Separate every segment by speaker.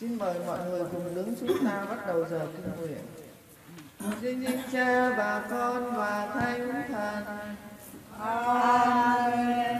Speaker 1: Xin mời mọi người cùng đứng chúng ta bắt đầu giờ kinh nguyện. Xin xin cha và con và thánh thần. Amen.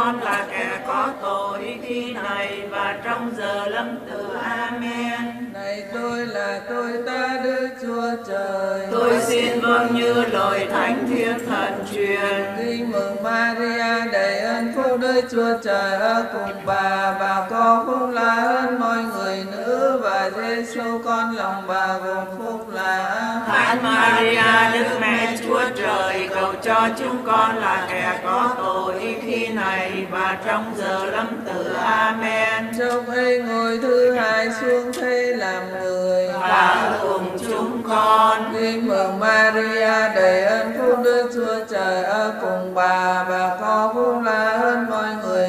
Speaker 2: Con
Speaker 1: là
Speaker 2: kẻ có tội khi này và trong giờ lâm tử amen.
Speaker 1: Này tôi là tôi ta Đức Chúa Trời.
Speaker 2: tôi xin vâng như lời thánh thiên thần truyền.
Speaker 1: Kinh mừng Maria đầy ơn phúc Đức Chúa Trời ở cùng bà, bà có phúc là hơn mọi người lòng bà gồm phúc là.
Speaker 2: Thánh Maria, Đức Mẹ Chúa Trời, cầu cho chúng con là kẻ có tội khi này và trong giờ lâm tử. Amen.
Speaker 1: Trong ấy ngồi thứ hai xuống thế làm người.
Speaker 2: Và cùng chúng con,
Speaker 1: Kinh mừng Maria đầy ơn phúc Đức Chúa Trời ở cùng bà, bà có phúc là hơn mọi người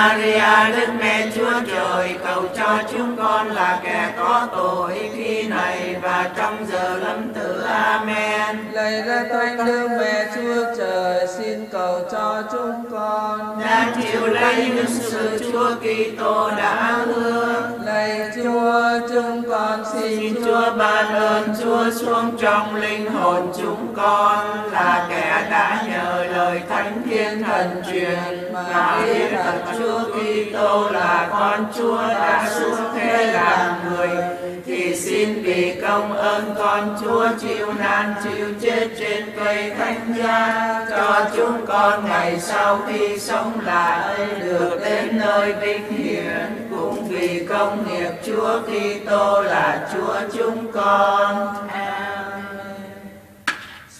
Speaker 2: Maria, Đức Mẹ Chúa Trời, cầu cho chúng con là kẻ có tội khi này và trong giờ lâm tử. Amen.
Speaker 1: Lạy ra thánh Đức Mẹ Chúa Trời xin cầu cho chúng con.
Speaker 2: Đã chịu lấy những sự Chúa Kitô đã hứa.
Speaker 1: Lạy Chúa chúng con xin
Speaker 2: Xin Chúa ban ơn Chúa xuống trong linh hồn chúng con. Là kẻ đã nhờ lời Thánh Thiên Thần truyền mà biết thật Chúa Kitô là con Chúa đã xuống thế làm người thì xin vì công ơn con Chúa chịu nạn chịu chết trên cây thánh giá cho chúng con ngày sau khi sống lại được đến nơi vinh hiển cũng vì công nghiệp Chúa Kitô là Chúa chúng con.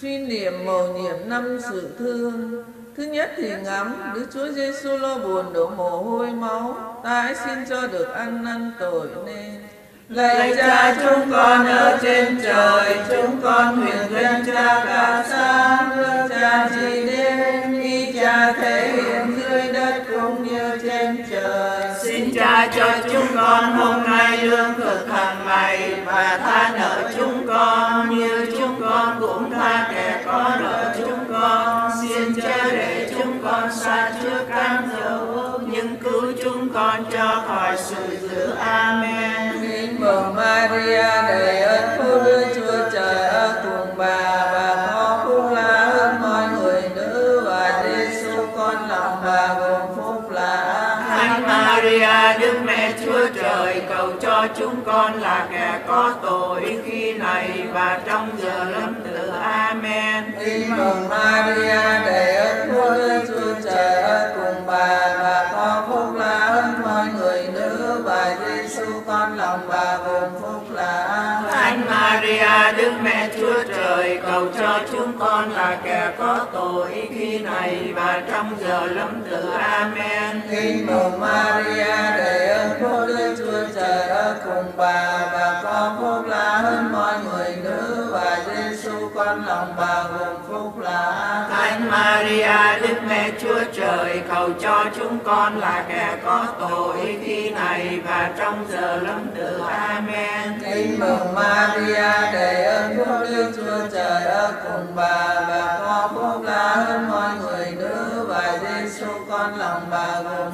Speaker 1: suy niệm mầu nhiệm năm sự thương. Thứ nhất thì ngắm Đức Chúa Giêsu lo buồn đổ mồ hôi máu, ta hãy xin cho được ăn năn tội nên.
Speaker 2: Lạy cha chúng con ở trên trời, chúng con nguyện danh cha cả sáng, nước cha chỉ đến, y cha thể hiện dưới đất cũng như trên trời. Xin cha cho chúng con hôm nay lương thực hàng ngày và tha nợ chúng con như chúng con cũng tha kẻ có nợ chúng con. Xin cha để chúng con xa trước cám dỗ, nhưng cứu chúng con cho khỏi sự dữ. Amen. Cho chúng con là kẻ có tội khi này và trong giờ lâm tử. Amen.
Speaker 1: Kính mừng Maria đầy ơn phúc Đức Chúa Trời ở cùng bà, bà có phúc là hơn mọi người nữ và Giêsu con lòng bà gồm phúc là.
Speaker 2: Thánh Maria, Đức Mẹ Chúa Trời, cầu cho chúng con là kẻ có tội khi này và trong giờ lâm tử. Amen.
Speaker 1: Kính mừng Maria đầy ơn phúc Đức Chúa
Speaker 2: Thánh Maria, Đức Mẹ Chúa Trời, cầu cho chúng con là kẻ có tội khi này và trong giờ lâm tử. Amen.
Speaker 1: Kính mừng Maria đầy ơn phúc Đức Chúa Trời ở cùng bà và có phúc là hơn mọi người nữ và Giêsu con lòng bà gồm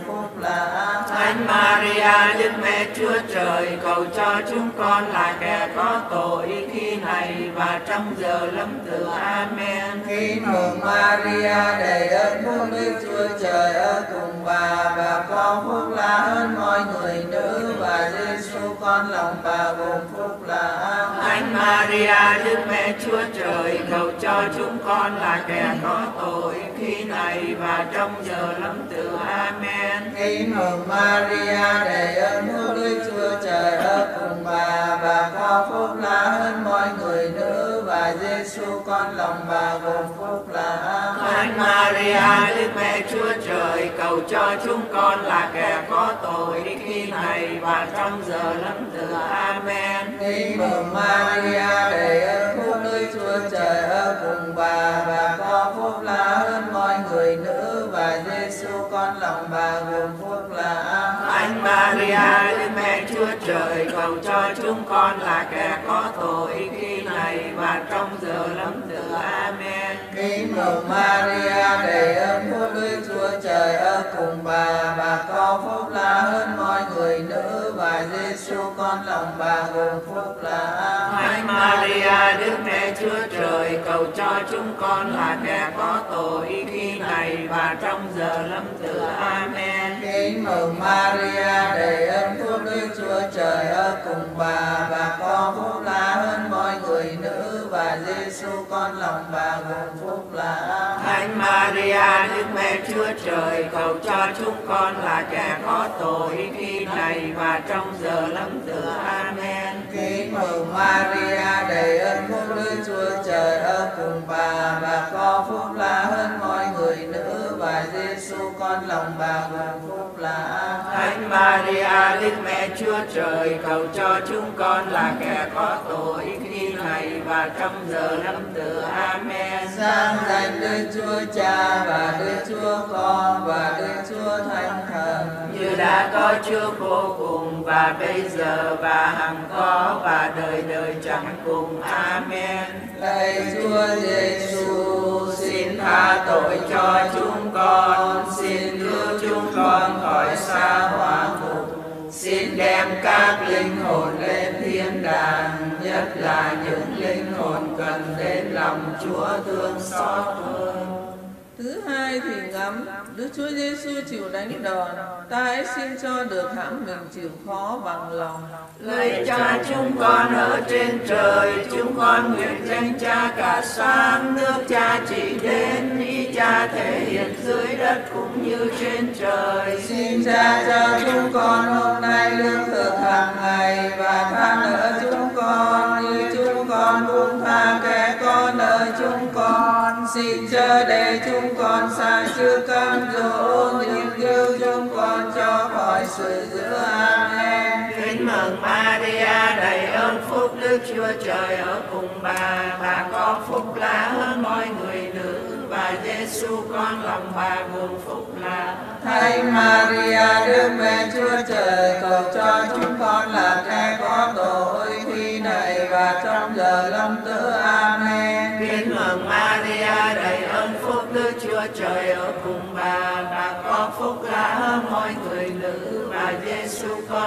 Speaker 2: Maria, Đức Mẹ Chúa Trời, cầu cho chúng con là kẻ có tội khi này và trong giờ lâm tử. Amen.
Speaker 1: Kính mừng Maria, đầy ơn phúc Đức Chúa Trời ở cùng bà và con phúc là hơn mọi người nữ và Giêsu con lòng bà gồm phúc là
Speaker 2: Thánh Maria, Đức Mẹ Chúa Trời, cầu cho chúng con là kẻ có tội khi này và trong giờ lâm tử. Amen.
Speaker 1: Kính mừng Maria đầy ơn phúc Đức Chúa Trời ở cùng bà và có phúc là hơn mọi người nữ và Giêsu con lòng bà gồm phúc là
Speaker 2: Thánh Maria Đức Mẹ Chúa Trời cầu cho chúng con là kẻ có tội khi này và trong giờ lâm tử. Amen.
Speaker 1: Kính mừng Maria đầy ơn phúc Đức Chúa Trời ở cùng bà và có phúc là hơn mọi người nữ và Giêsu con lòng bà gồm phúc là
Speaker 2: Thánh Maria Đức Mẹ Chúa Trời cầu cho chúng con là kẻ có tội khi và trong giờ lâm tử. Amen.
Speaker 1: Kính mừng Maria đầy ơn phúc Đức Chúa Trời ở cùng bà và có phúc là hơn mọi người nữ và Giêsu con lòng bà gồm phúc là
Speaker 2: Thánh Maria Đức Mẹ Chúa Trời cầu cho chúng con là kẻ có tội khi này và trong giờ lâm tử. Amen.
Speaker 1: Kính mừng Maria đầy ơn phúc Đức Chúa Trời ở cùng bà và có phúc là và Giêsu con lòng bà gồm phúc là
Speaker 2: Thánh Maria Đức Mẹ Chúa Trời cầu cho chúng con là kẻ có tội khi này và trong giờ lâm tử. Amen.
Speaker 1: Kính mừng Maria đầy ơn phúc Đức Chúa Trời ở cùng bà và có phúc là hơn mọi người nữ và Giêsu con lòng bà gồm phúc là
Speaker 2: Thánh Maria, Đức Mẹ Chúa Trời, cầu cho chúng con là kẻ có tội khi này và trong giờ lâm tử. Amen.
Speaker 1: Sáng danh Đức Chúa Cha và Đức Chúa Con và Đức Chúa Thánh Thần
Speaker 2: đã có trước vô cùng và bây giờ và hằng có và đời đời chẳng cùng. Amen.
Speaker 1: Lạy Chúa Giêsu,
Speaker 2: Xin tha tội cho chúng con, xin cứu chúng con khỏi xa hỏa ngục. Xin đem các linh hồn lên thiên đàng, nhất là những linh hồn cần đến lòng Chúa thương xót hơn.
Speaker 1: Thứ hai thì ngắm. Đức Chúa Giêsu chịu đánh đòn. Ta hãy xin cho được hãm mình chịu khó bằng lòng.
Speaker 2: Lạy cha chúng con ở trên trời, chúng con nguyện danh cha cả sáng, nước cha chỉ đến, ý cha thể hiện dưới đất cũng như trên trời.
Speaker 1: Xin cha cho chúng con hôm nay lương thực hàng ngày Và tha nợ chúng con. Như chúng con cũng tha kẻ Xin chớ để chúng con sai chưa cam dỗ Nhưng cứu chúng con cho khỏi sự dữ Amen
Speaker 2: Kính mừng Maria đầy ơn phúc Đức Chúa Trời ở cùng bà, bà có phúc là hơn mọi người nữ và Giêsu con lòng bà gồm phúc là.
Speaker 1: Thánh Maria Đức Mẹ Chúa Trời cầu cho chúng con là kẻ có tội khi này và trong giờ lâm tử.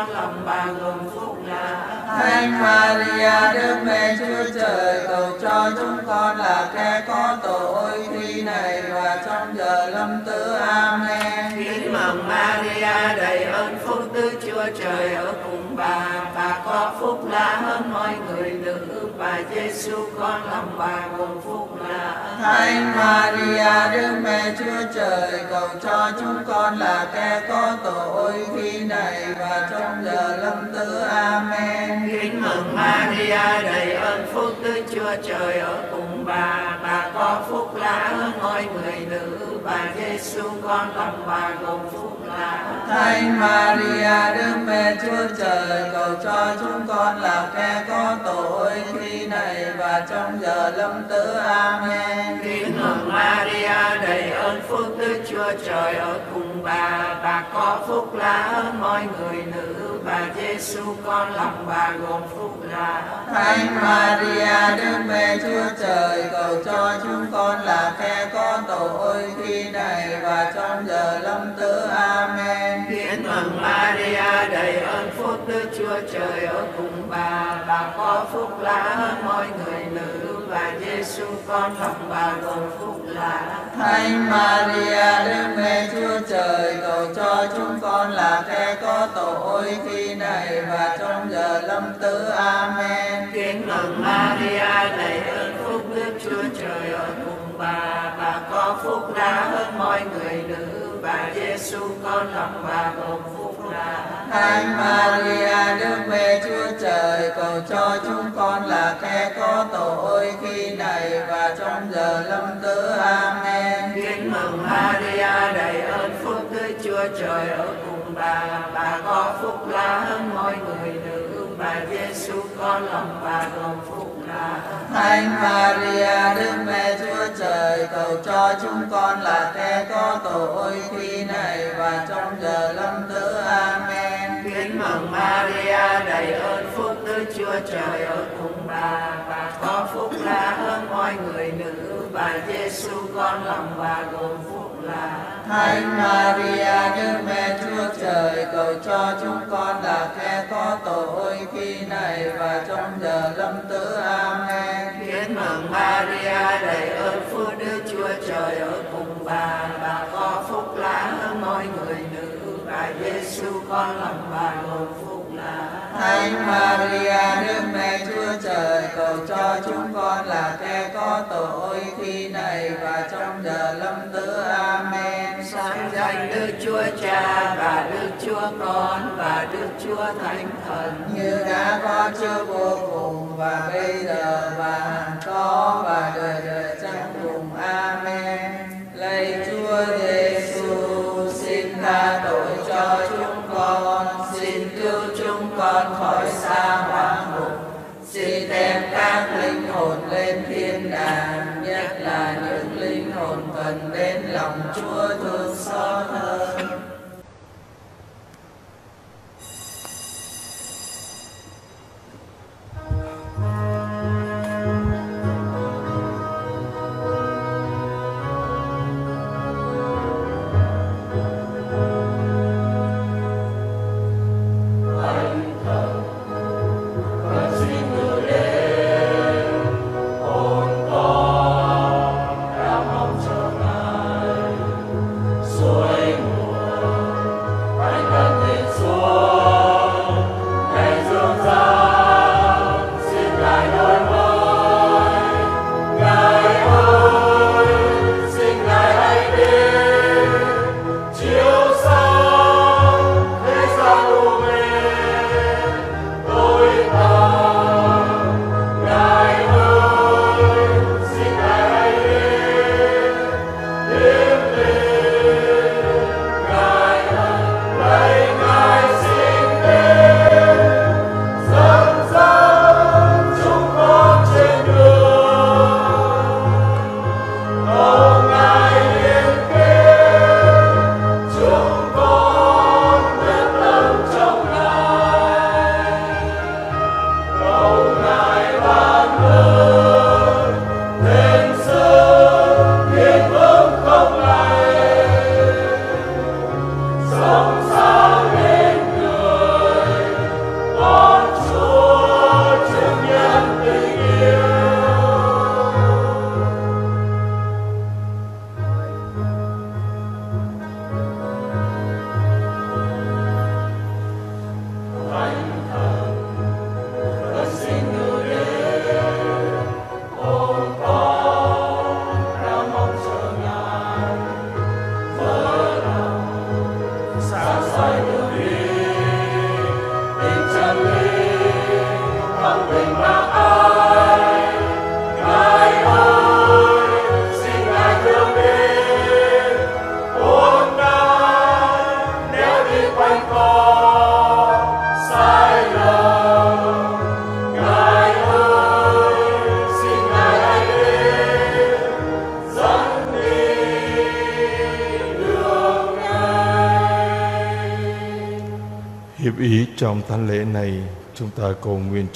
Speaker 2: Lòng bà gồm phúc là.
Speaker 1: Thánh Maria Đức Mẹ Chúa Trời cầu cho chúng con là kẻ có tội khi này và trong giờ lâm tử. Amen.
Speaker 2: Kính mừng Maria đầy ơn phúc Đức Chúa Trời ở có phúc là hơn mọi người nữ và Giêsu con lòng bà gồm phúc là.
Speaker 1: Thánh Maria Đức Mẹ Chúa Trời cầu cho chúng con là kẻ có tội khi này và trong giờ lâm tử. Amen.
Speaker 2: Kính mừng Maria đầy ơn phúc Đức Chúa Trời ở cùng bà, bà có phúc là hơn mọi người nữ và Giêsu con lòng bà gồm phúc là.
Speaker 1: Thánh Maria Đức Mẹ Chúa Trời cầu cho chúng con là kẻ có tội khi này và trong giờ lâm tử. Amen.
Speaker 2: Kính Maria đầy ơn phúc Đức Chúa Trời ở cùng bà, bà có phúc là hơn mọi người nữ. Và Giêsu con lòng bà gồm phúc là
Speaker 1: Thánh Maria Đức Mẹ Chúa Trời cầu cho chúng con là kẻ có tội khi này và trong giờ lâm tử. Amen.
Speaker 2: Kiến mừng Maria đầy ơn phúc Đức Chúa Trời ở cùng bà, bà có phúc lạ hơn mọi người nữ và Giêsu con lòng bà gồm phúc là
Speaker 1: Thánh Maria Đức Mẹ Chúa Trời cầu cho chúng con là kẻ có tội khi này và trong giờ lâm tử. Amen.
Speaker 2: Kính mừng Maria đầy ơn phúc Đức Chúa Trời ở cùng bà, bà có phúc lạ hơn mọi người nữ và Giêsu con lòng bà gồm phúc
Speaker 1: Thánh Maria Đức Mẹ Chúa Trời cầu cho chúng con là kẻ có tội khi này và trong giờ lâm tử. Amen.
Speaker 2: Kính mừng Maria đầy ơn phúc Đức Chúa Trời ở cùng bà, bà có phúc lạ hơn mọi người nữ và Giêsu con lòng bà gồm phúc là
Speaker 1: Thánh Maria Đức Mẹ Chúa Trời cầu cho chúng con là kẻ có tội khi này và trong giờ lâm tử.
Speaker 2: Maria đầy ơn phúc Đức Chúa Trời ở cùng bà, bà có phúc lạ hơn mọi người nữ và Giêsu con lòng bà gồm phúc là
Speaker 1: Thánh Maria Đức Mẹ Chúa Trời cầu cho chúng con là kẻ có tội khi này và trong giờ lâm tử. Amen.
Speaker 2: Kính mừng Maria đầy ơn phúc Đức Chúa Trời ở cùng bà, bà có phúc lạ hơn mọi người nữ và Giêsu con lòng bà gồm phúc là
Speaker 1: Thánh Maria Đức Mẹ Chúa Trời cầu cho chúng con là kẻ có tội khi này và trong giờ lâm tử. Amen.
Speaker 2: Sáng danh Đức Chúa Cha và Đức Chúa Con và Đức Chúa Thánh Thần
Speaker 1: như đã có trước vô cùng và bây giờ và hằng có và đời đời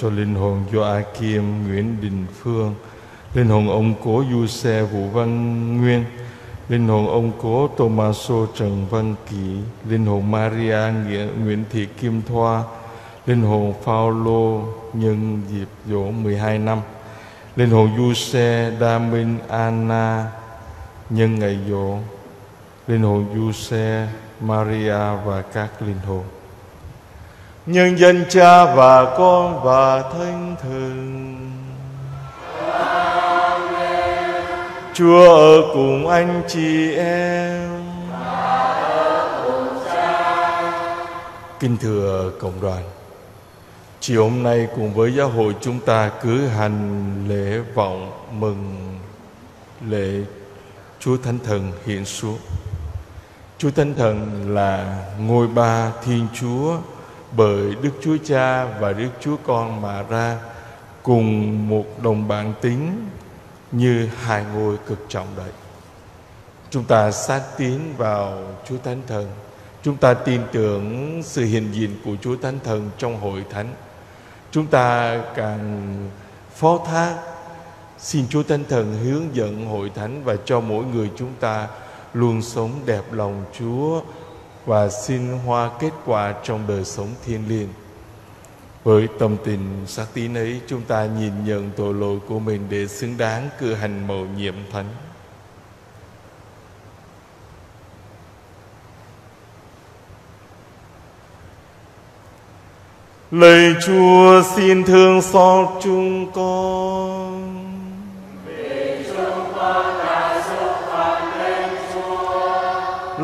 Speaker 1: cho linh hồn
Speaker 3: Joachim Nguyễn Đình Phương, linh hồn ông cố Du Xe Vũ Văn Nguyên, linh hồn ông cố Tomaso Trần Văn Kỷ, linh hồn Maria Nguyễn Thị Kim Thoa, linh hồn Phaolô nhân dịp dỗ 12 năm, linh hồn Du Xe Đa Minh Anna nhân ngày dỗ, linh hồn Du Xe Maria và các linh hồn nhân danh cha và con và thánh thần Chúa ở cùng anh chị em. Kính thưa cộng đoàn Chiều hôm nay cùng với giáo hội chúng ta cử hành lễ vọng mừng lễ Chúa Thánh Thần hiện xuống. Chúa Thánh Thần là ngôi ba Thiên Chúa bởi Đức Chúa Cha và Đức Chúa Con mà ra, cùng một đồng bạn tính như hai ngôi cực trọng đấy. Chúng ta sát tiến vào Chúa Thánh Thần. Chúng ta tin tưởng sự hiện diện của Chúa Thánh Thần trong hội thánh. Chúng ta càng phó thác, xin Chúa Thánh Thần hướng dẫn hội thánh và cho mỗi người chúng ta luôn sống đẹp lòng Chúa và xin hoa kết quả trong đời sống thiên liêng. Với tâm tình sắc tín ấy, chúng ta nhìn nhận tội lỗi của mình để xứng đáng cử hành mầu nhiệm thánh. Lạy Chúa xin thương xót chúng con.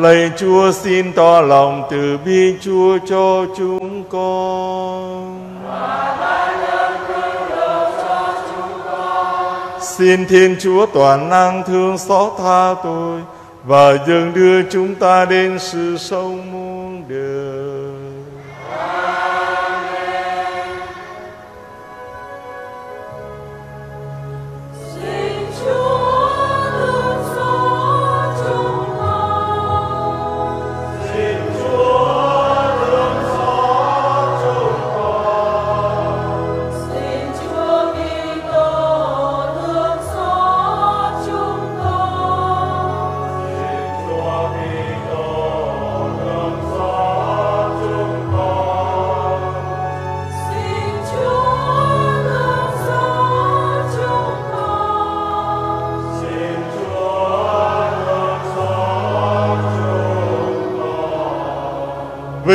Speaker 3: Lạy Chúa xin tỏ lòng từ bi Chúa cho chúng con. Xin Thiên Chúa toàn năng thương xót tha tôi và dừng đưa chúng ta đến sự sống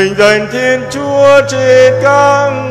Speaker 3: mình dành Thiên Chúa trên các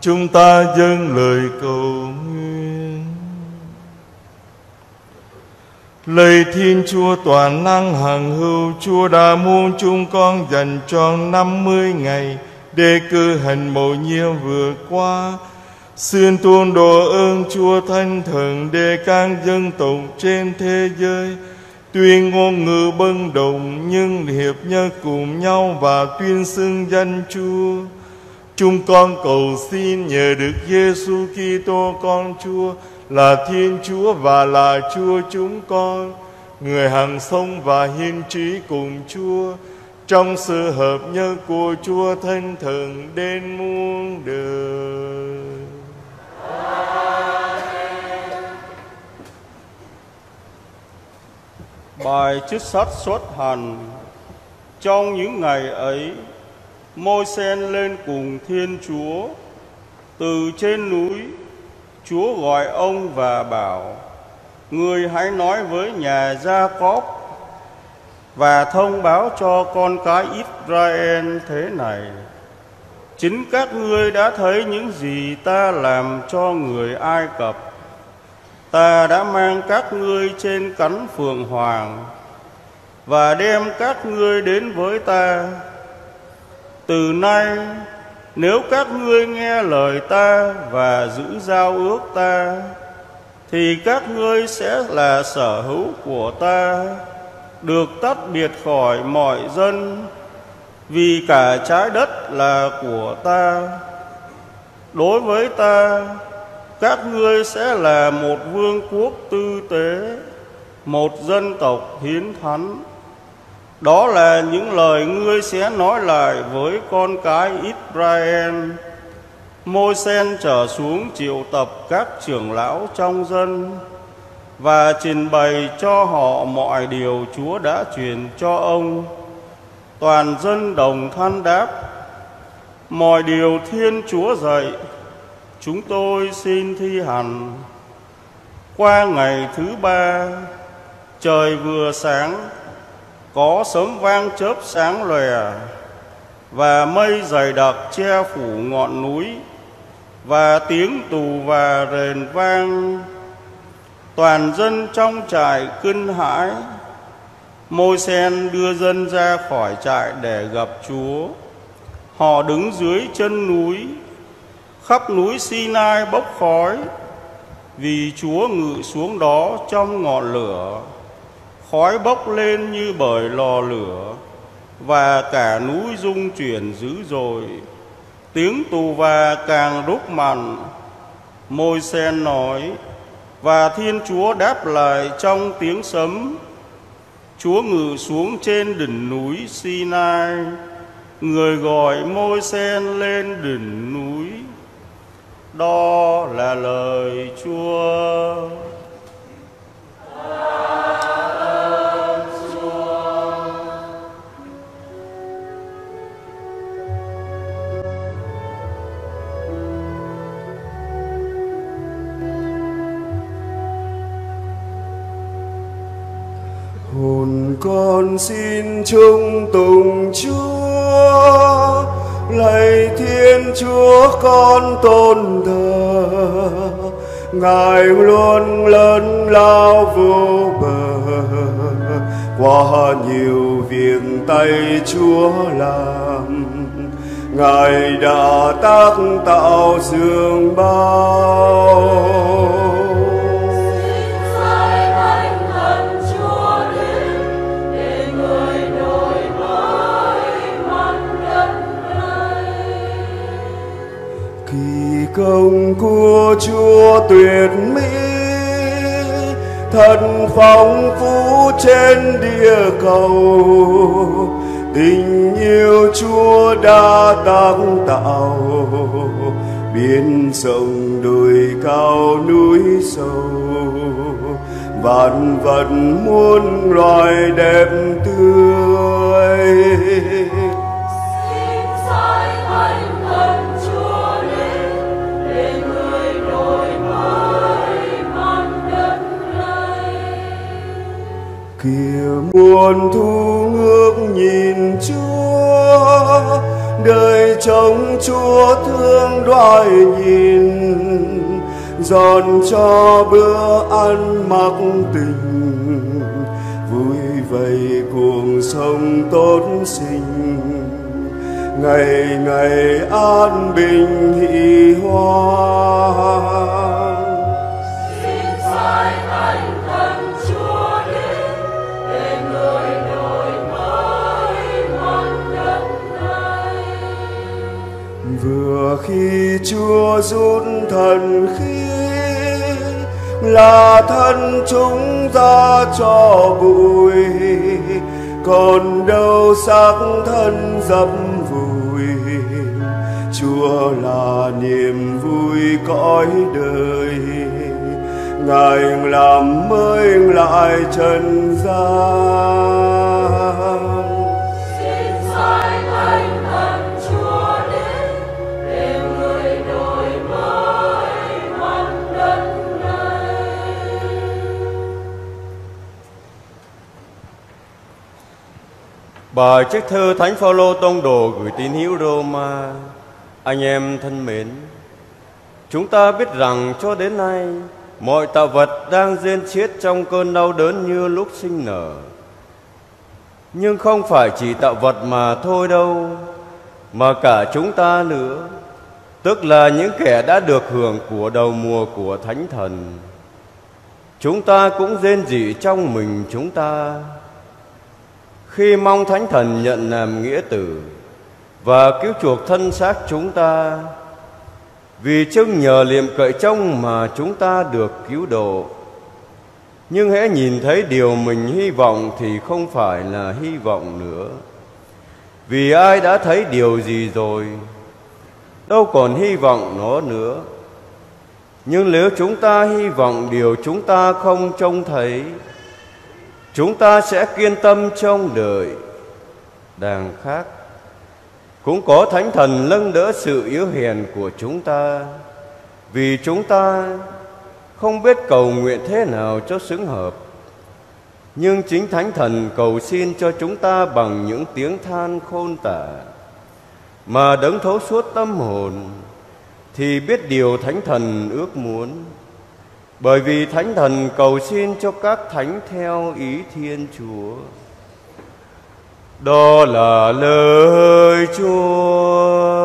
Speaker 4: Chúng
Speaker 3: ta dâng lời cầu nguyện. Lời Thiên Chúa toàn năng hằng hữu Chúa đã muôn chúng con dành cho 50 ngày Để cư hành mầu nhiệm vừa qua. Xin tuôn đổ ơn Chúa Thánh Thần Để các dân tộc trên thế giới Tuyên ngôn ngữ bâng đồng, Nhưng hiệp nhất cùng nhau Và tuyên xưng danh Chúa. Chúng con cầu xin nhờ Đức Giêsu Kitô con Chúa là Thiên Chúa và là Chúa chúng con, người hàng sông và hiên trí cùng Chúa trong sự hợp nhất của Chúa Thánh Thần đến muôn đời.
Speaker 5: Bài chức sách xuất hành Trong những ngày ấy Môi sen lên cùng Thiên Chúa. Từ trên núi, Chúa gọi ông và bảo, Người hãy nói với nhà Gia Cóp Và thông báo cho con cái Israel thế này. Chính các ngươi đã thấy những gì ta làm cho người Ai Cập. Ta đã mang các ngươi trên cánh phượng hoàng Và đem các ngươi đến với ta. Từ nay, nếu các ngươi nghe lời ta và giữ giao ước ta, Thì các ngươi sẽ là sở hữu của ta, Được tách biệt khỏi mọi dân, Vì cả trái đất là của ta. Đối với ta, các ngươi sẽ là một vương quốc tư tế, một dân tộc hiến thánh đó là những lời ngươi sẽ nói lại với con cái Israel môi sen trở xuống triệu tập các trưởng lão trong dân và trình bày cho họ mọi điều Chúa đã truyền cho ông. Toàn dân đồng than đáp, mọi điều Thiên Chúa dạy chúng tôi xin thi hành qua ngày thứ ba trời vừa sáng có sớm vang chớp sáng lòe và mây dày đặc che phủ ngọn núi, và tiếng tù và rền vang. Toàn dân trong trại kinh hãi, môi sen đưa dân ra khỏi trại để gặp chúa. Họ đứng dưới chân núi, khắp núi Sinai bốc khói, vì Chúa ngự xuống đó trong ngọn lửa khói bốc lên như bởi lò lửa, và cả núi rung chuyển dữ dội tiếng tù và càng rút mặn môi sen nói, và thiên chúa đáp lại trong tiếng sấm, chúa ngự xuống trên đỉnh núi sinai, người gọi môi sen lên đỉnh núi đó là lời Chúa.
Speaker 6: Hồn con xin chung tùng Chúa. Lạy Thiên Chúa con tôn thờ. Ngài luôn lớn lao vô bờ. Qua nhiều việc tay Chúa làm, Ngài đã tác tạo dương bao. Công của Chúa tuyệt mỹ, thật phong phú trên địa cầu. Tình yêu Chúa đã tác tạo, biển rộng đồi cao núi sâu. Vạn vật muôn loài đẹp tươi kìa muôn thu ngước nhìn Chúa, đời trong chúa thương đoái nhìn. Dọn cho bữa ăn mặc tình, vui vầy cuộc sống tốt sinh. Ngày ngày an bình hỷ hoa. Vừa khi chúa rút thần khí, là thân chúng ra cho bụi, còn đâu xác thân dập vùi. Chúa là niềm vui cõi đời, ngài làm mới lại trần gian.
Speaker 7: Và chiếc thư Thánh Phaolô tông đồ gửi tín hữu Roma. Anh em thân mến, chúng ta biết rằng cho đến nay mọi tạo vật đang rên chiết trong cơn đau đớn như lúc sinh nở. Nhưng không phải chỉ tạo vật mà thôi đâu, mà cả chúng ta nữa, tức là những kẻ đã được hưởng của đầu mùa của Thánh Thần. Chúng ta cũng rên rỉ trong mình chúng ta khi mong thánh thần nhận làm nghĩa tử và cứu chuộc thân xác chúng ta, vì chưng nhờ liềm cậy trông mà chúng ta được cứu độ. Nhưng hễ nhìn thấy điều mình hy vọng thì không phải là hy vọng nữa. Vì ai đã thấy điều gì rồi, đâu còn hy vọng nó nữa. Nhưng nếu chúng ta hy vọng điều chúng ta không trông thấy chúng ta sẽ kiên tâm trong đời, đàng khác. Cũng có thánh thần nâng đỡ sự yếu hèn của chúng ta vì chúng ta không biết cầu nguyện thế nào cho xứng hợp. Nhưng chính thánh thần cầu xin cho chúng ta bằng những tiếng than khôn tả mà đấng thấu suốt tâm hồn thì biết điều thánh thần ước muốn bởi vì thánh thần cầu xin cho các thánh theo ý thiên chúa. Đó là lời chúa.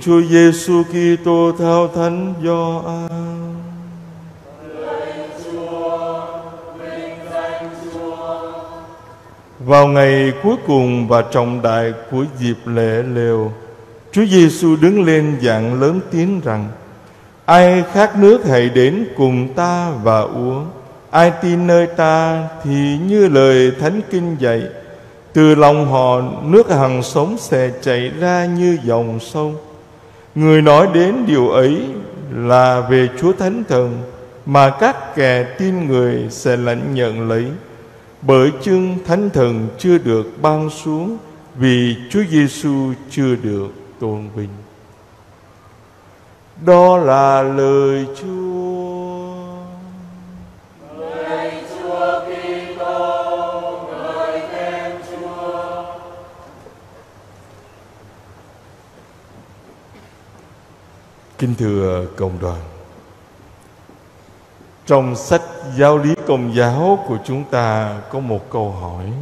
Speaker 3: Chúa Giêsu Kitô theo Thánh Gioan. Vào ngày cuối cùng và trọng đại của dịp lễ lều, Chúa Giêsu đứng lên dạng lớn tiếng rằng: Ai khát nước hãy đến cùng ta và uống. Ai tin nơi ta thì như lời Thánh Kinh dạy, từ lòng họ nước hằng sống sẽ chảy ra như dòng sông. Người nói đến điều ấy là về Chúa Thánh Thần mà các kẻ tin người sẽ lãnh nhận lấy. Bởi chưng Thánh Thần chưa được ban xuống vì Chúa Giêsu chưa được tôn vinh. Đó là lời Chúa. Kính thưa cộng đoàn Trong sách giáo lý công giáo của chúng ta có một câu hỏi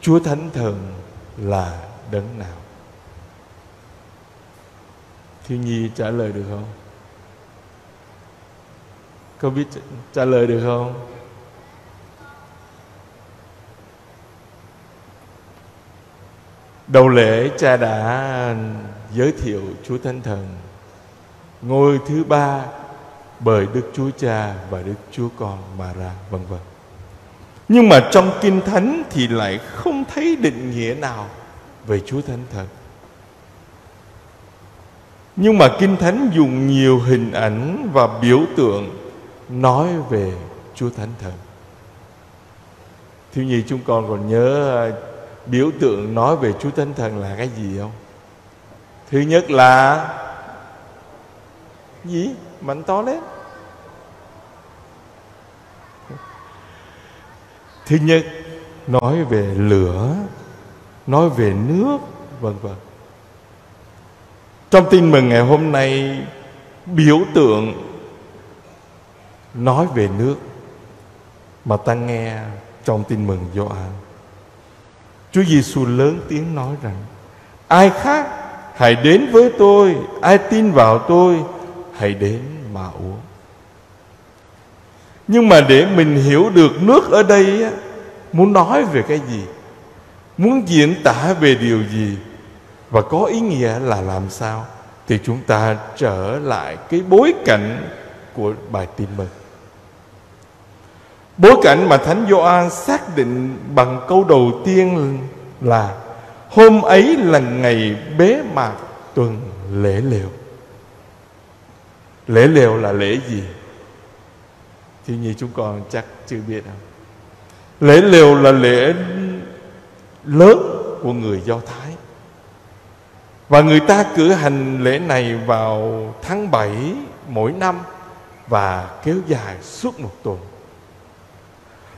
Speaker 3: Chúa Thánh Thần là đấng nào? Thiên Nhi trả lời được không? Có biết trả lời được không? Đầu lễ cha đã giới thiệu Chúa Thánh Thần Ngôi thứ ba bởi Đức Chúa Cha và Đức Chúa Con mà ra, vân vân. Nhưng mà trong Kinh Thánh thì lại không thấy định nghĩa nào về Chúa Thánh Thần. Nhưng mà Kinh Thánh dùng nhiều hình ảnh và biểu tượng nói về Chúa Thánh Thần. Thiếu nhi, chúng con còn nhớ à, biểu tượng nói về Chúa Thánh Thần là cái gì không? Thứ nhất là gì? Mạnh to lên. Thứ nhất nói về lửa, nói về nước, vân vân. Trong tin mừng ngày hôm nay biểu tượng nói về nước mà ta nghe trong tin mừng Gioan. Chúa Giêsu lớn tiếng nói rằng: Ai khác hãy đến với tôi, ai tin vào tôi hãy đến mà uống. Nhưng mà để mình hiểu được nước ở đây á, muốn nói về cái gì, muốn diễn tả về điều gì và có ý nghĩa là làm sao thì chúng ta trở lại cái bối cảnh của bài tin mừng. Bối cảnh mà Thánh Gioan xác định bằng câu đầu tiên là Hôm ấy là ngày bế mạc tuần lễ liệu. Lễ lều là lễ gì? Thì nhi chúng con chắc chưa biết đâu Lễ lều là lễ lớn của người Do Thái Và người ta cử hành lễ này vào tháng 7 mỗi năm Và kéo dài suốt một tuần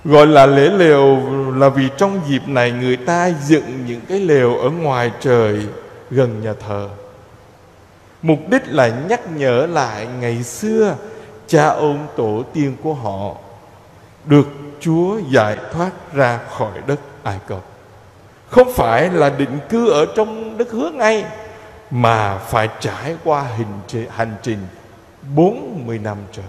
Speaker 3: Gọi là lễ lều là vì trong dịp này người ta dựng những cái lều ở ngoài trời gần nhà thờ. Mục đích là nhắc nhở lại ngày xưa cha ông tổ tiên của họ được Chúa giải thoát ra khỏi đất Ai Cập. Không phải là định cư ở trong đất hứa ngay, mà phải trải qua hình hành trình 40 năm trời.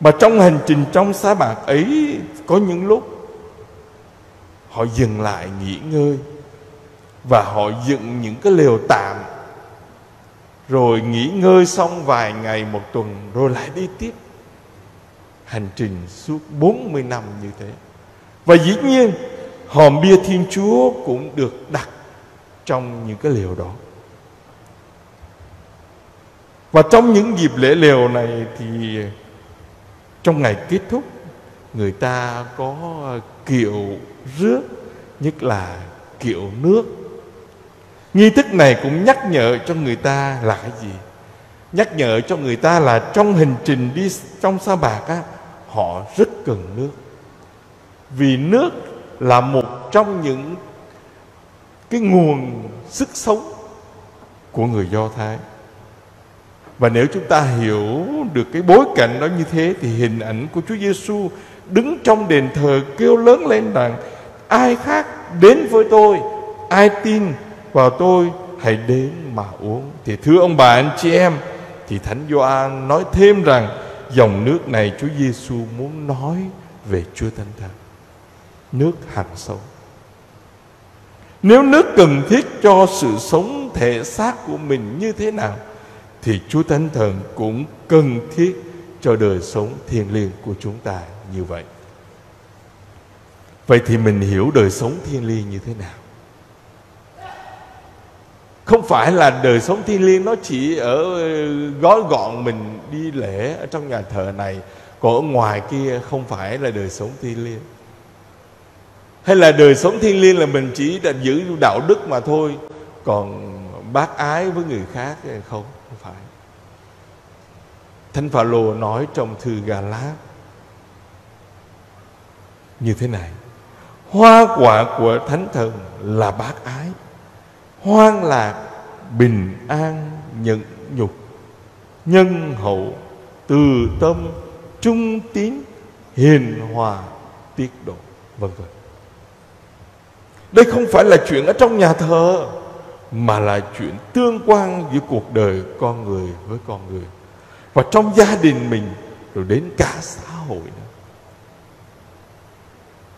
Speaker 3: Mà trong hành trình trong sa mạc ấy, Có những lúc Họ dừng lại nghỉ ngơi và họ dựng những cái lều tạm. Rồi nghỉ ngơi xong vài ngày một tuần Rồi lại đi tiếp. Hành trình suốt 40 năm như thế. Và dĩ nhiên, Hòm bia Thiên Chúa cũng được đặt Trong những cái lều đó. Và trong những dịp lễ lều này Thì trong ngày kết thúc, người ta có kiệu rước, nhất là kiệu nước nghi thức này cũng nhắc nhở cho người ta là cái gì? Nhắc nhở cho người ta là trong hành trình đi trong sa bạc á họ rất cần nước. Vì nước là một trong những cái nguồn sức sống của người do thái. Và nếu chúng ta hiểu được cái bối cảnh đó như thế thì hình ảnh của Chúa Giêsu đứng trong đền thờ kêu lớn lên rằng ai khác đến với tôi, ai tin vào tôi, hãy đến mà uống. Thì thưa ông bà, anh chị em, thì Thánh Gioan nói thêm rằng, dòng nước này Chúa Giêsu muốn nói về Chúa Thánh Thần. Nước hằng sống. Nếu nước cần thiết cho sự sống thể xác của mình như thế nào, thì Chúa Thánh Thần cũng cần thiết cho đời sống thiêng liêng của chúng ta như vậy. Vậy thì mình hiểu đời sống thiêng liêng như thế nào? Không phải là đời sống thiêng liêng nó chỉ ở ờ, gói gọn mình đi lễ ở trong nhà thờ này, còn ở ngoài kia không phải là đời sống thiêng liêng. Hay là đời sống thiêng liêng là mình chỉ là giữ đạo đức mà thôi, còn bác ái với người khác ờ, không không phải. Thánh phaolô nói trong thư Gala như thế này hoa quả của thánh thần là bác ái hoan lạc, bình an, nhẫn nhục. Nhân hậu, từ tâm, trung tín, hiền hòa, tiết độ, vân vân. Đây không phải là chuyện ở trong nhà thờ, mà là chuyện tương quan giữa cuộc đời con người với con người. Và trong gia đình mình, rồi đến cả xã hội nữa.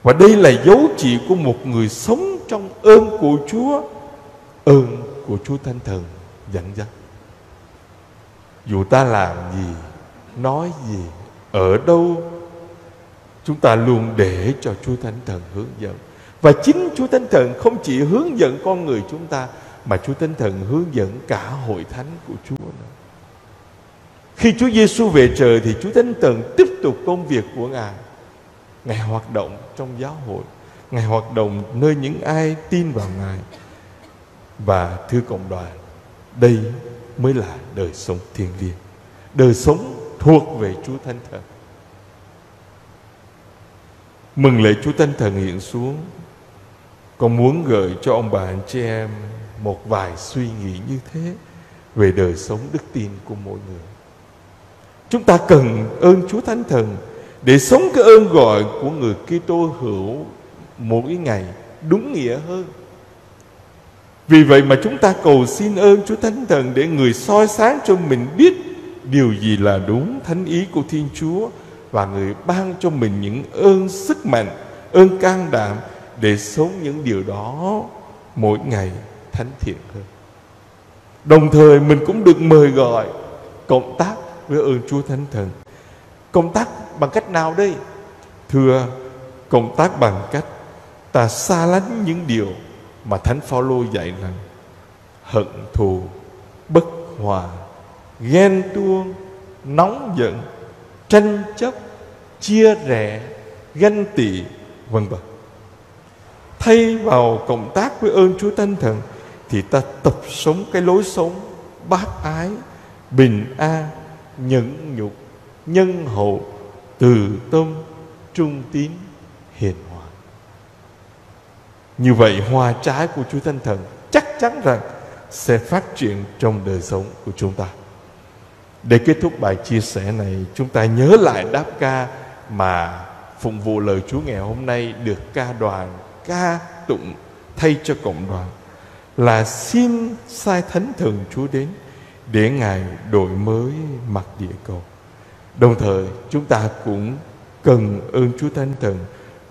Speaker 3: Và đây là dấu chỉ của một người sống trong ơn của Chúa ơn của Chúa Thánh Thần dẫn dắt dù ta làm gì nói gì ở đâu chúng ta luôn để cho Chúa Thánh Thần hướng dẫn và chính Chúa Thánh Thần không chỉ hướng dẫn con người chúng ta mà Chúa Thánh Thần hướng dẫn cả hội thánh của Chúa nữa. Khi Chúa Giêsu về trời thì Chúa Thánh Thần tiếp tục công việc của Ngài. Ngài hoạt động trong giáo hội, Ngài hoạt động nơi những ai tin vào Ngài. Và thưa cộng đoàn, đây mới là đời sống thiêng liêng. Đời sống thuộc về Chúa Thánh Thần. Mừng lễ Chúa Thánh Thần hiện xuống Con muốn gửi cho ông bà anh chị em Một vài suy nghĩ như thế Về đời sống đức tin của mỗi người Chúng ta cần ơn Chúa Thánh Thần Để sống cái ơn gọi của người Kitô hữu Mỗi ngày đúng nghĩa hơn vì vậy mà chúng ta cầu xin ơn Chúa Thánh Thần Để người soi sáng cho mình biết Điều gì là đúng thánh ý của Thiên Chúa và người ban cho mình những ơn sức mạnh, ơn can đảm để sống những điều đó mỗi ngày thánh thiện hơn. Đồng thời mình cũng được mời gọi cộng tác với ơn Chúa Thánh Thần. Công tác bằng cách nào đây? Thưa, công tác bằng cách ta xa lánh những điều mà Thánh Phaolô dạy rằng hận thù, bất hòa, ghen tuông, nóng giận, tranh chấp, chia rẽ, ganh tị, vân vân. Thay vào cộng tác với ơn Chúa Thánh Thần thì ta tập sống cái lối sống bác ái, bình an, nhẫn nhục, nhân hậu, từ tâm, trung tín. Như vậy hoa trái của Chúa Thánh Thần chắc chắn rằng sẽ phát triển trong đời sống của chúng ta. Để kết thúc bài chia sẻ này, chúng ta nhớ lại đáp ca mà phụng vụ lời Chúa ngày hôm nay được ca đoàn ca tụng thay cho cộng đoàn là xin sai thánh thần Chúa đến để Ngài đổi mới mặt địa cầu. Đồng thời chúng ta cũng cần ơn Chúa Thánh Thần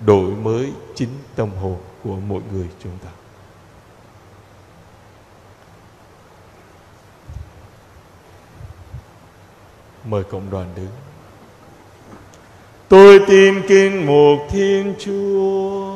Speaker 3: đổi mới chính tâm hồn của mỗi người chúng ta. Mời cộng đoàn đứng. Tôi tin kinh một Thiên Chúa.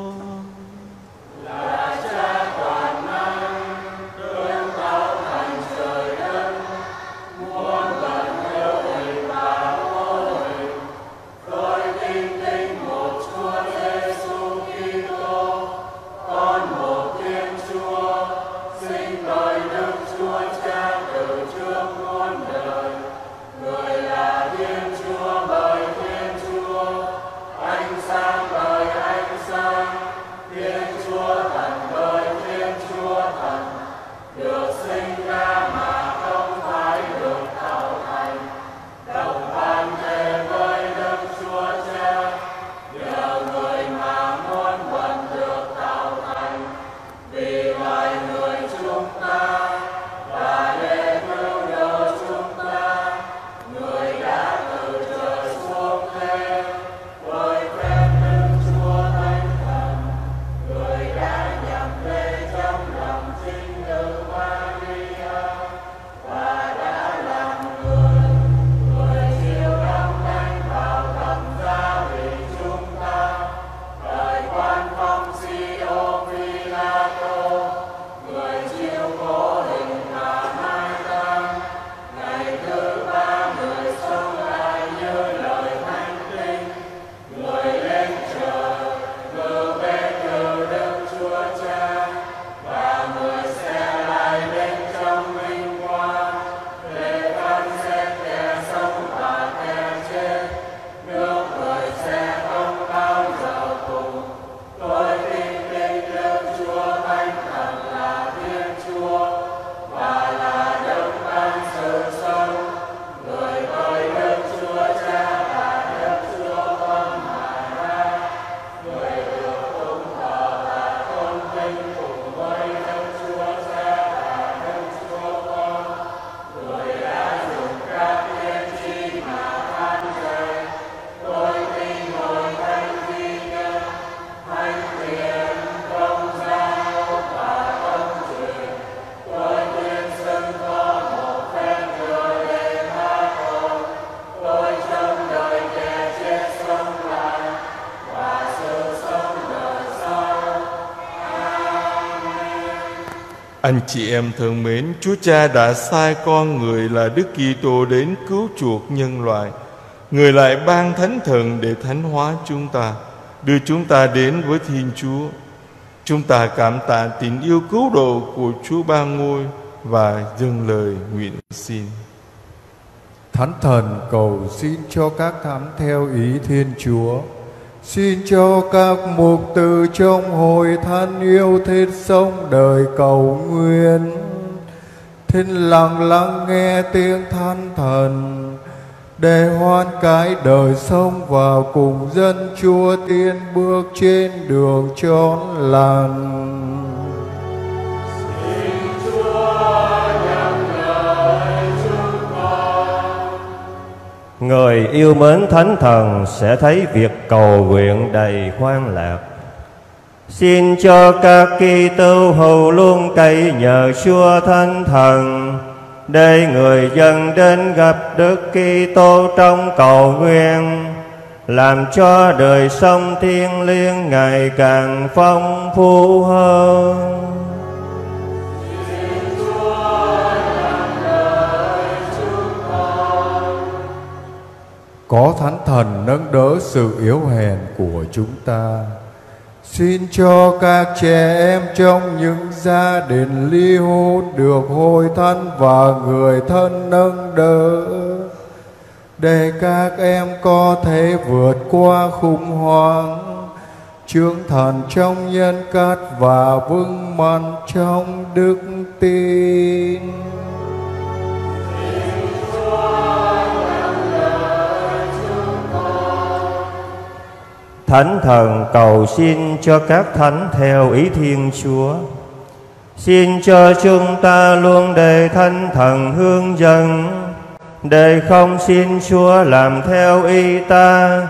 Speaker 4: Anh
Speaker 3: chị em thân mến, Chúa Cha đã sai con người là Đức Kitô đến cứu chuộc nhân loại. Người lại ban thánh thần để thánh hóa chúng ta, đưa chúng ta đến với Thiên Chúa. Chúng ta cảm tạ tình yêu cứu độ của Chúa Ba Ngôi và dâng lời nguyện xin.
Speaker 8: Thánh thần cầu xin cho các thánh theo ý Thiên Chúa. Xin cho các mục tử trong hội thánh yêu thích sống đời cầu nguyện. Thinh lặng lắng nghe tiếng than thần, để hoan cái đời sống vào cùng dân Chúa tiên bước trên đường chốn lành.
Speaker 9: Người yêu mến thánh thần sẽ thấy việc cầu nguyện đầy khoan lạc. Xin cho các kỳ tư hầu luôn cậy nhờ Chúa thánh thần, để người dân đến gặp Đức Kitô trong cầu nguyện, làm cho đời sống thiêng liêng ngày càng phong phú hơn.
Speaker 8: Có thánh thần nâng đỡ sự yếu hèn của chúng ta. Xin cho các trẻ em trong những gia đình ly hôn được hồi thân và người thân nâng đỡ, để các em có thể vượt qua khủng hoảng, trưởng thành trong nhân cách và vững mạnh trong đức tin.
Speaker 9: Thánh thần cầu xin cho các thánh theo ý Thiên Chúa. Xin cho chúng ta luôn để thánh thần hướng dẫn, để không xin Chúa làm theo ý ta,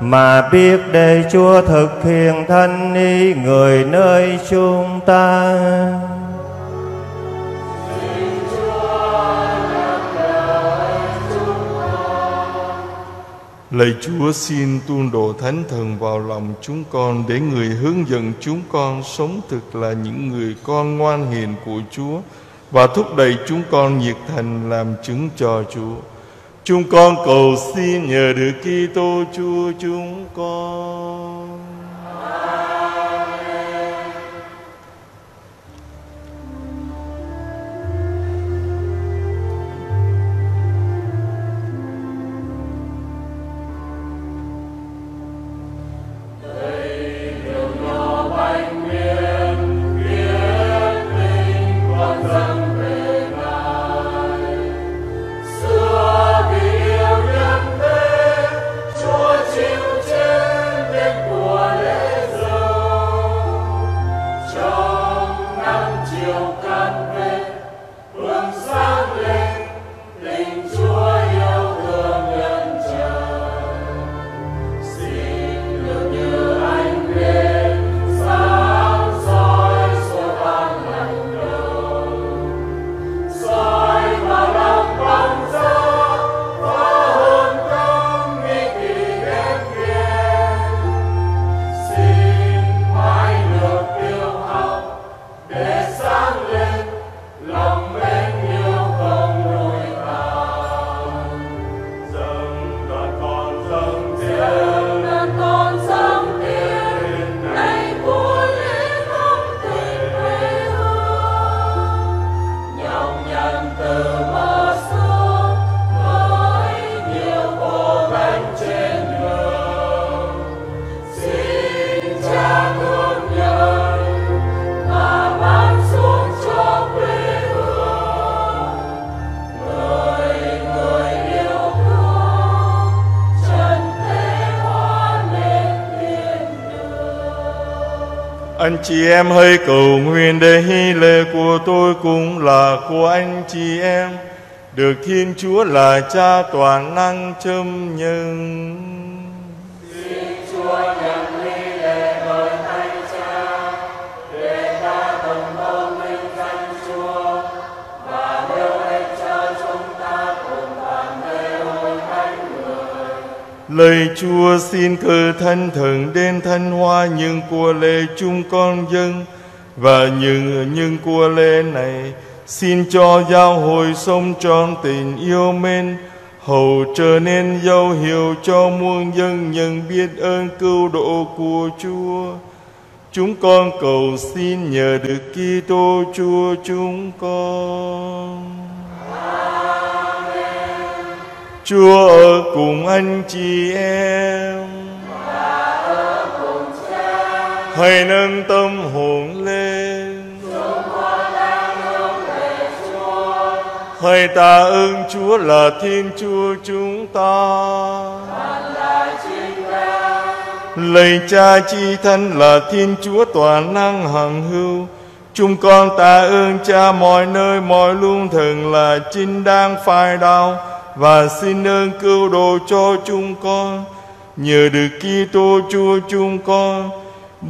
Speaker 9: mà biết để Chúa thực hiện thân ý người nơi chúng ta.
Speaker 3: Lạy Chúa xin tuôn đổ thánh thần vào lòng chúng con để người hướng dẫn chúng con sống thực là những người con ngoan hiền của Chúa và thúc đẩy chúng con nhiệt thành làm chứng cho Chúa. Chúng con cầu xin nhờ được Kitô Chúa chúng con. Chị em hãy cầu nguyện để hy lễ của tôi cũng là của anh chị em. Được Thiên Chúa là cha toàn năng châm nhân. Lời Chúa xin cử thân thần đến thanh hoa những của lễ chúng con dân và những những của lễ này xin cho giáo hội sống trọn tình yêu mến hầu trở nên dấu hiệu cho muôn dân nhận biết ơn cứu độ của Chúa. Chúng con cầu xin nhờ được Kitô Chúa chúng con. Chúa ở cùng anh chị em. Hãy nâng tâm hồn lên. Hãy tạ ơn Chúa là Thiên Chúa chúng ta. Lạy Cha chi thân là Thiên Chúa toàn năng hằng hữu. Chúng con tạ ơn Cha mọi nơi, mọi luôn thường là chính đang phải đau và xin ơn cứu độ cho chúng con. Nhờ được Kitô Chúa chúng con,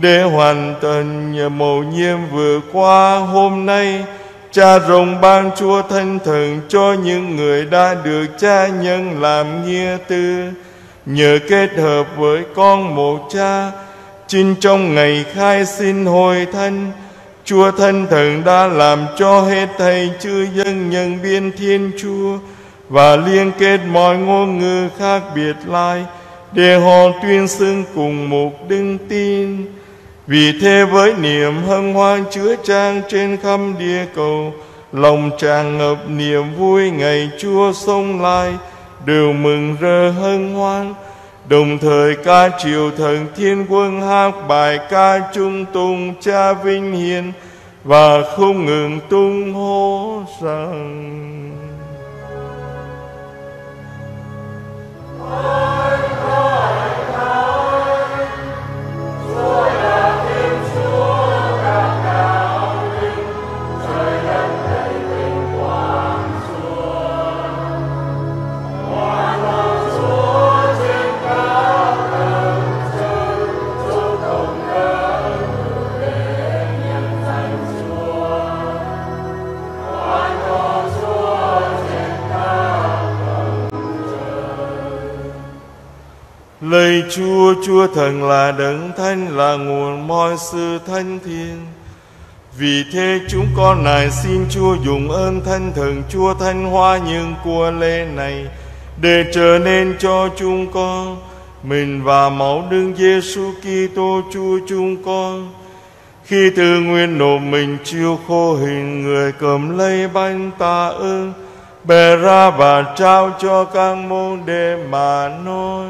Speaker 3: để hoàn thành nhờ mầu nhiệm vừa qua hôm nay, cha rồng ban chúa thân thần cho những người đã được cha nhân làm nghĩa tư. Nhờ kết hợp với con một cha, chính trong ngày khai sinh hồi thân, chúa thân thần đã làm cho hết thầy chư dân nhân biên thiên chúa và liên kết mọi ngôn ngữ khác biệt lại để họ tuyên xưng cùng một đức tin. Vì thế với niềm hân hoan chứa trang trên khắp địa cầu, lòng tràn ngập niềm vui ngày Chúa sống lại, đều mừng rỡ hân hoan. Đồng thời ca triều thần thiên quân hát bài ca trung tùng cha vinh hiền và không ngừng tung hô rằng Lạy Chúa, Chúa Thần là đấng thanh là nguồn mọi sự thanh thiên. Vì thế chúng con này xin Chúa dùng ơn thanh thần Chúa thanh hoa những của lễ này để trở nên cho chúng con mình và máu Đức Giêsu Kitô Chúa chúng con. Khi từ nguyên nộp mình chiêu khô hình người cầm lấy bánh tạ ơn bè ra và trao cho các môn đệ mà nói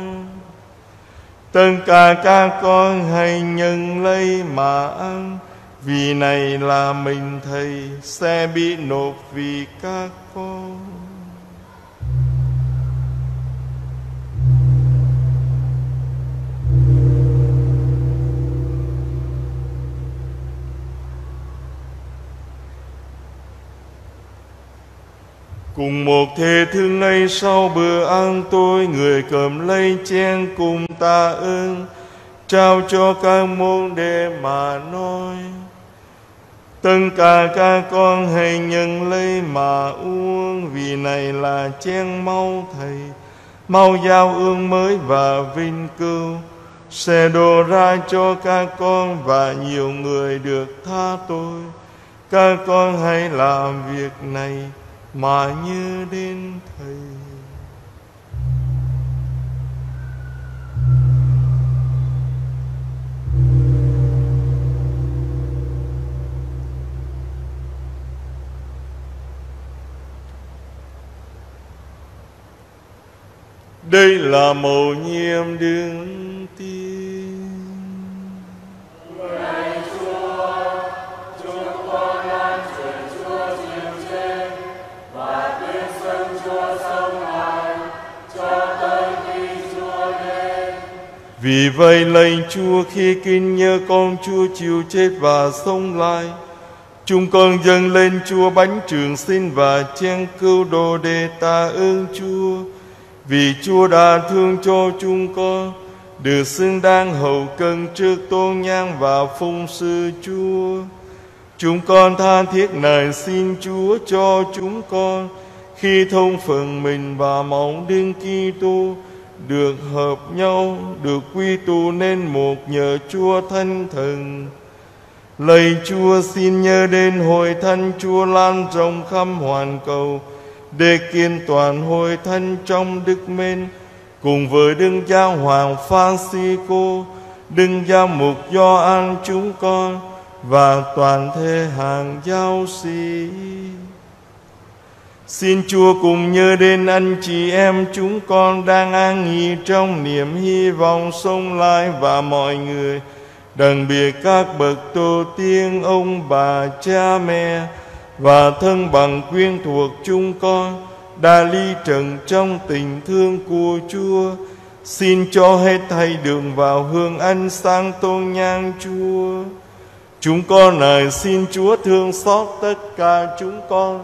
Speaker 3: tất cả các con hãy nhận lấy mà ăn. Vì này là mình thầy sẽ bị nộp vì các con. Cùng một thế thương ngay sau bữa ăn, tôi người cầm lấy chén cùng ta ơn trao cho các môn đệ mà nói. Tất cả các con hãy nhận lấy mà uống, vì này là chén mau thầy. Mau giao ương mới và vinh cưu, sẽ đổ ra cho các con và nhiều người được tha tôi các con hãy làm việc này mà như đến thầy. Đây là mầu nhiệm đương tin Vì vậy lạy Chúa, khi kinh nhớ con Chúa chịu chết và sống lại, Chúng con dâng lên Chúa bánh trường sinh và chén cứu đồ để tạ ơn Chúa. Vì Chúa đã thương cho chúng con, Được xứng đáng hậu cần trước tôn nhang và phung sư Chúa. Chúng con tha thiết này xin Chúa cho chúng con Khi thông phần mình và máu Đức Kitô được hợp nhau được quy tụ nên một nhờ Chúa Thánh Thần Lạy Chúa xin nhớ đến hội thánh Chúa lan rộng khắp hoàn cầu để kiên toàn hội thánh trong đức mến cùng với đương gia hoàng Francisco, đương gia mục do an chúng con và toàn thể hàng giáo sĩ. Xin Chúa cùng nhớ đến anh chị em chúng con đang an nghỉ trong niềm hy vọng sống lại và mọi người, đặc biệt các bậc tổ tiên, ông bà, cha mẹ và thân bằng quyên thuộc chúng con đã ly trần trong tình thương của Chúa. Xin cho hết thầy đường vào hương ánh sang tôn nhang Chúa. Chúng con này xin Chúa thương xót tất cả chúng con,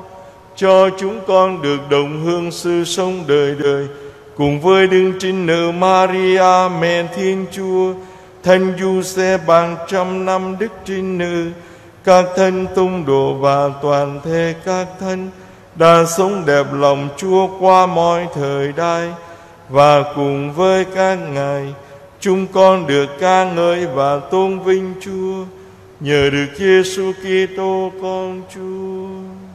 Speaker 3: cho chúng con được đồng hương sư sống đời đời, cùng với Đức Trinh Nữ Maria mẹ Thiên Chúa, Thánh Du Xe bằng trăm năm Đức Trinh Nữ, các thân tung đồ và toàn thể các thân đã sống đẹp lòng Chúa qua mọi thời đại. Và cùng với các ngài chúng con được ca ngợi và tôn vinh Chúa. Nhờ được Giêsu Kitô con Chúa.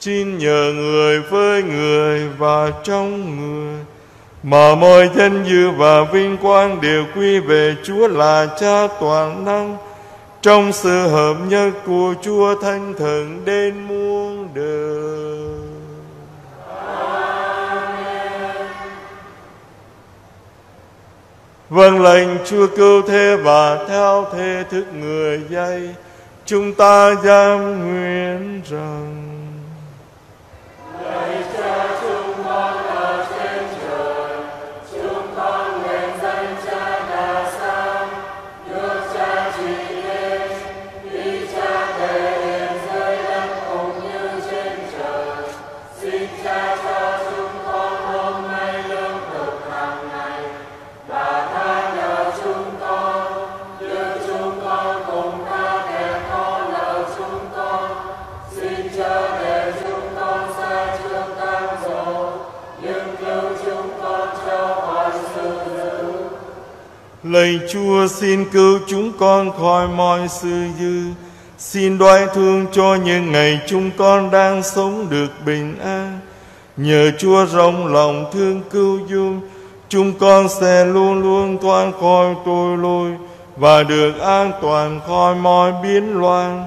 Speaker 3: Xin nhờ người với người và trong người. Mà mọi danh dự và vinh quang đều quy về Chúa là Cha toàn năng. Trong sự hợp nhất của Chúa Thánh Thần đến muôn đời. Vâng lệnh Chúa cứu thế và theo thế thức người dây. Chúng ta dám nguyện rằng
Speaker 4: Lạy
Speaker 3: Chúa xin cứu chúng con khỏi mọi sự dư. Xin đoái thương cho những ngày chúng con đang sống được bình an. Nhờ Chúa rộng lòng thương cứu dung, chúng con sẽ luôn luôn thoát khỏi tội lỗi và được an toàn khỏi mọi biến loạn.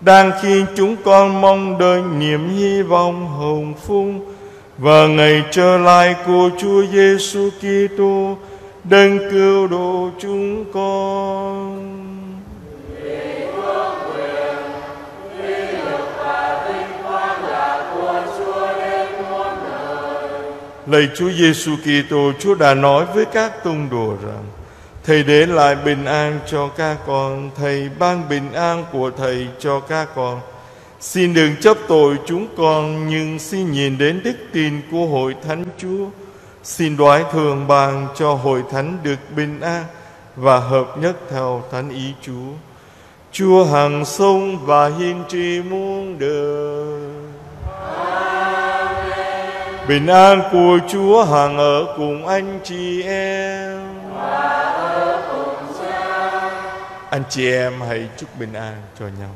Speaker 3: Đang khi chúng con mong đợi niềm hy vọng hồng phúc và ngày trở lại của Chúa Giêsu Kitô đấng cứu độ chúng con. Lạy Chúa Giêsu Kitô, Chúa đã nói với các tông đồ rằng: Thầy để lại bình an cho các con, Thầy ban bình an của Thầy cho các con. Xin đừng chấp tội chúng con, nhưng xin nhìn đến đức tin của hội thánh Chúa. Xin đoái thường ban cho hội thánh được bình an và hợp nhất theo thánh ý Chúa. Chúa hằng sông và hiên tri muôn đời. Bình an của Chúa hằng ở cùng anh chị em. Anh chị em hãy chúc bình an cho nhau.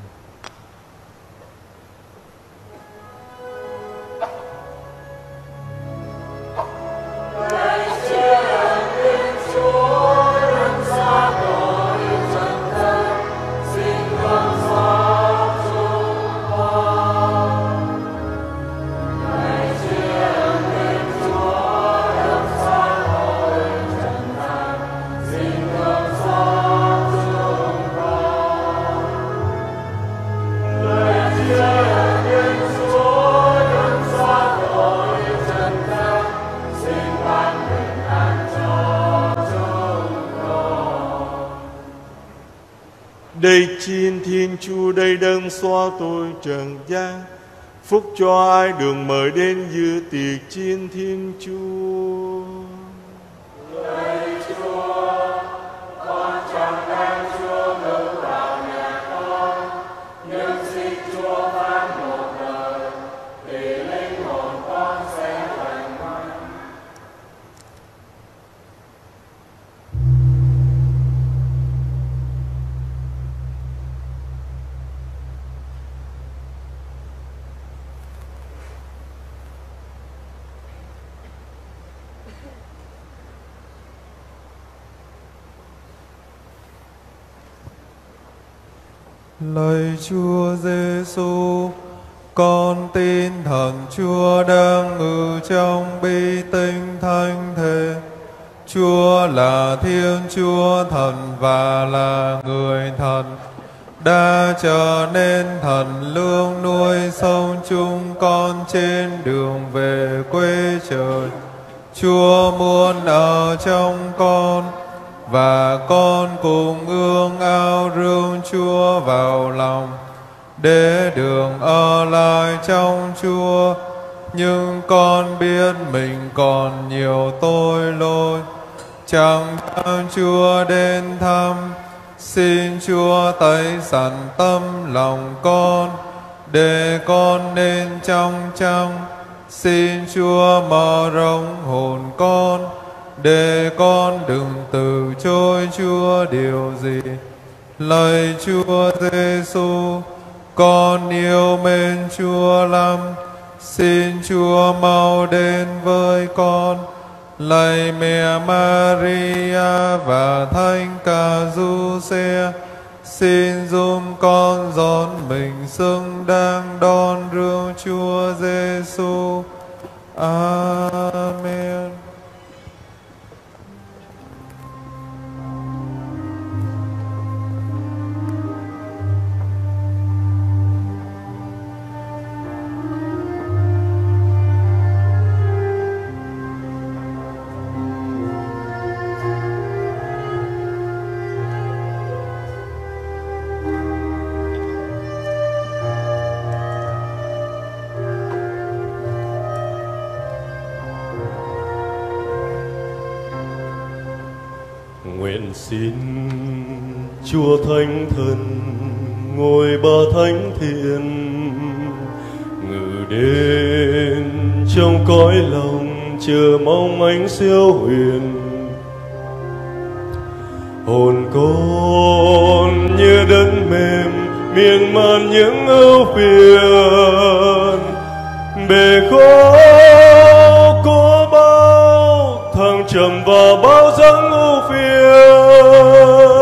Speaker 3: Tôi trần gian Phúc cho ai đường mời đến dự tiệc chiên thiên chúa
Speaker 10: Lạy Chúa Giêsu, con tin thần Chúa đang ngự trong bi tinh thánh thể. Chúa là Thiên Chúa thần và là người thần đã trở nên thần lương nuôi sống chúng con trên đường về quê trời. Chúa muốn ở trong con và con cùng ương ao rương Chúa vào lòng để đường ở lại trong Chúa. Nhưng con biết mình còn nhiều tội lỗi, chẳng cho Chúa đến thăm. Xin Chúa tẩy sạch tâm lòng con, để con nên trong trăng. Xin Chúa mở rộng hồn con, để con đừng từ chối Chúa điều gì. lời Chúa Giêsu, con yêu mến Chúa lắm. Xin Chúa mau đến với con. Lạy mẹ Maria và Thánh Ca Du Xe, xin giúp con dọn mình xứng đáng đón rước Chúa Giêsu. Amen.
Speaker 11: Chúa Thánh Thần, ngồi ba thánh thiện ngự đến trong cõi lòng chờ mong ánh siêu huyền. Hồn con như đất mềm miên man những ưu phiền. Bề khó con trầm và bao giấc ưu phiền.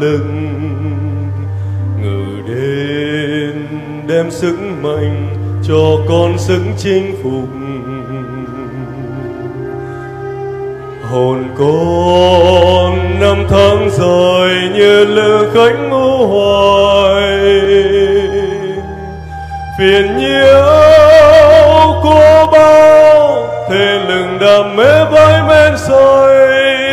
Speaker 11: Ba ngự đến đem sức mạnh cho con sức chinh phục. Hồn con năm tháng dài như lữ khách ngũ hoài. Phiền nhiễu của bao thế lừng đam mê với men say.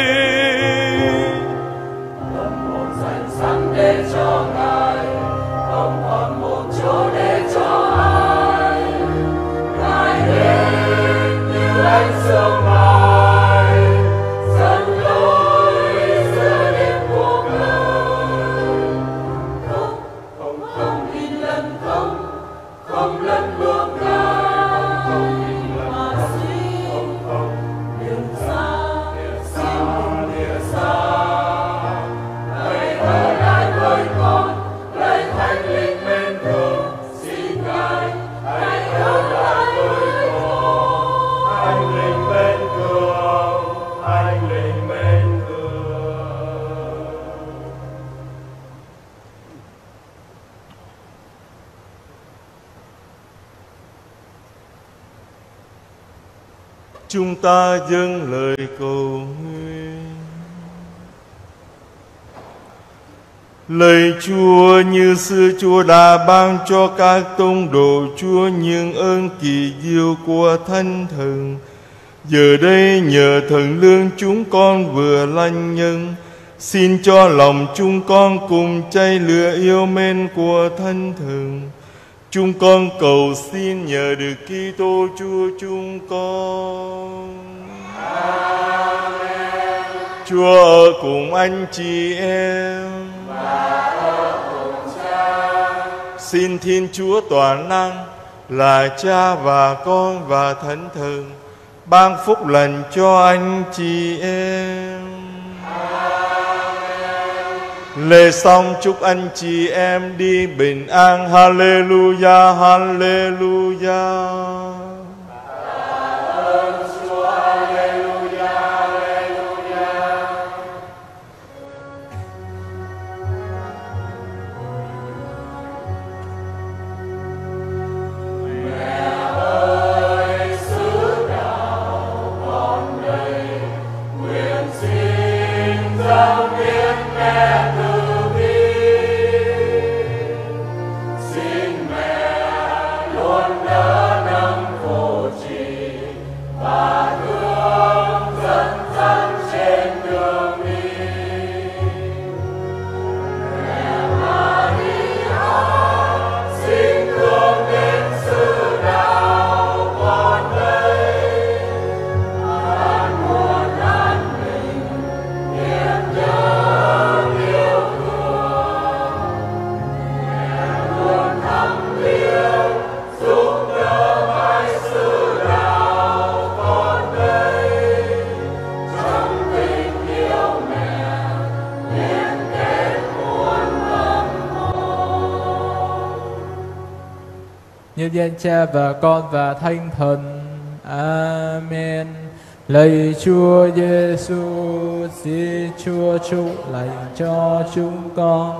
Speaker 3: Dâng lời cầu nguyện. lời Chúa như xưa Chúa đã ban cho các tông đồ Chúa những ơn kỳ diệu của Thánh Thần. Giờ đây nhờ thần lương chúng con vừa lanh nhân, Xin cho lòng chúng con cùng cháy lửa yêu mến của Thánh Thần Chúng con cầu xin nhờ được Kitô Chúa chúng con Chúa ở cùng anh chị em Xin Thiên Chúa toàn năng là Cha và Con và Thánh Thần ban phúc lành cho anh chị em. Lễ xong chúc anh chị em đi bình an. Hallelujah, Hallelujah.
Speaker 12: Cha và Con và Thánh Thần. Amen. Lạy Chúa Giêsu, xin Chúa chúc lành cho chúng con.